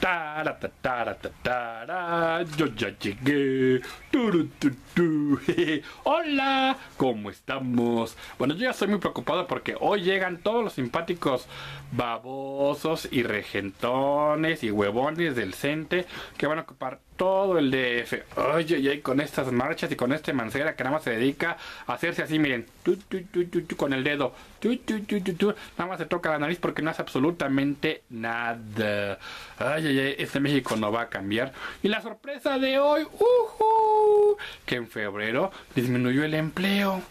Tara, ta, tara, ta, tara, yo ya llegué. Turu, tu, tu. Hola, ¿cómo estamos? Bueno, yo ya estoy muy preocupado porque hoy llegan todos los simpáticos babosos y regentones y huevones del CENTE que van a ocupar todo el DF. Oye, oye, con estas marchas y con este mancera que nada más se dedica a hacerse así, miren, con el dedo, nada más se toca la nariz porque no hace absolutamente nada. Ay, ay, ay, este México no va a cambiar. Y la sorpresa de hoy, uhu, que en febrero disminuyó el empleo.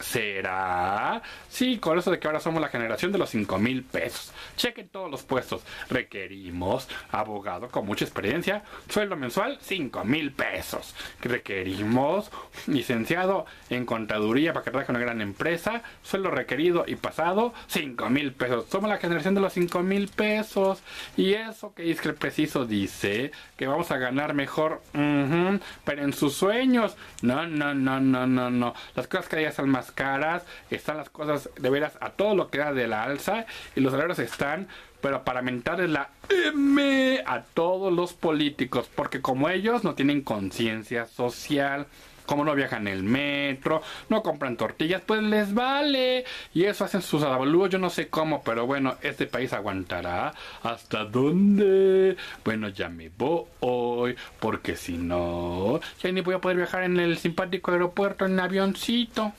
¿Será? Sí, con eso de que ahora somos la generación de los 5 mil pesos. Chequen todos los puestos. Requerimos abogado con mucha experiencia, sueldo mensual 5 mil pesos. Requerimos licenciado en contaduría para que trabaje una gran empresa, sueldo requerido y pasado 5 mil pesos. Somos la generación de los 5 mil pesos. Y eso que que preciso dice que vamos a ganar mejor, pero en sus sueños. No, no, no, no, no, no. Las cosas cada día están más caras, están las cosas de veras a todo lo que da de la alza y los salarios están, pero para mentarles la M a todos los políticos, porque como ellos no tienen conciencia social, como no viajan el metro, no compran tortillas, pues les vale. Y eso hacen sus avalúos, yo no sé cómo, pero bueno, este país aguantará. ¿Hasta dónde? Bueno, ya me voy, porque si no, ya ni voy a poder viajar en el simpático aeropuerto en avioncito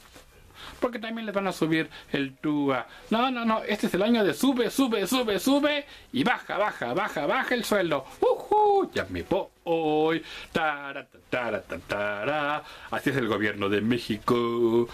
porque también les van a subir el TUA. No, no, no, este es el año de sube, sube, sube, sube y baja, baja, baja, baja el sueldo. ¡Ujú! Ya me voy. Tara, ta, tara, ta, tara. Así es el gobierno de México.